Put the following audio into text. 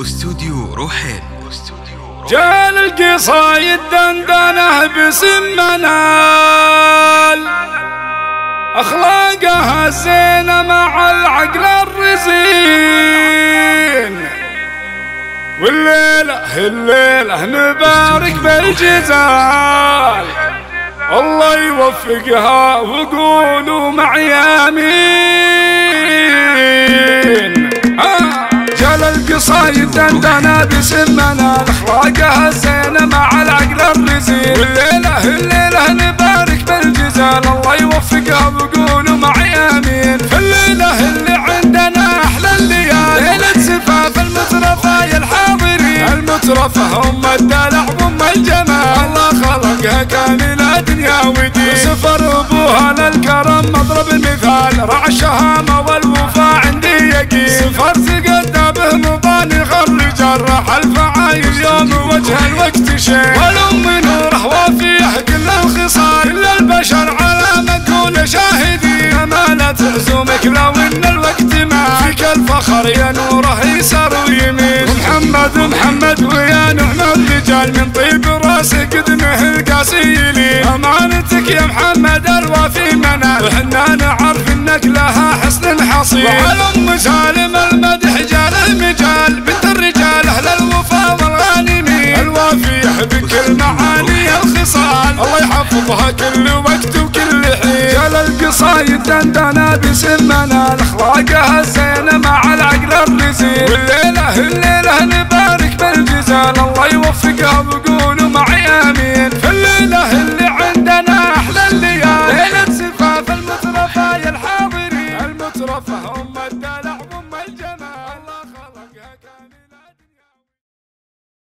استوديو روحين جال القصايد دندنه باسم منال. أخلاقها الزينة مع العقل الرزين. والليلة الليلة نبارك بالجزال. الله يوفقها وقولوا معي آمين. جل القصايد دندنا بسمنا اخلاقها الزينة مع العقل الرزين والليلة الليلة نبارك بالجزال الله يوفقها وقولوا معي امين في الليلة اللي عندنا أحلى الليالي ليلة زفاف المترفة يا الحاضرين المترفة هم الدلع وام الجمال الله خلقها كاملة دنيا ودين سفر أبوها للكرم مضرب المثال رعى الشهامة راح الفعايل يوم وجه الوقت شيء والام نوره وفيه كل الخصال كل البشر على مقول شاهدين امانة تعزومك لو ان الوقت ما. فيك الفخر يا نوره يسار ويمين. محمد محمد ويا نعم الرجال. من طيب راسك دمه القاسيلين أمانتك يا محمد الوفي منال. وحنا نعرف إنك لها حسن حصيل وعلى ام سالم الخصال الله يحفظها كل وقت وكل حين. جال القصايد دندنا بسمنا اخلاقها الزينة مع العقل الرزين. والليلة الليلة نبارك بالجزال. الله يوفقها وقولوا معي آمين. في الليلة اللي عندنا أحلى الليالي. ليلة زفاف المترفه يا الحاضرين. المترفة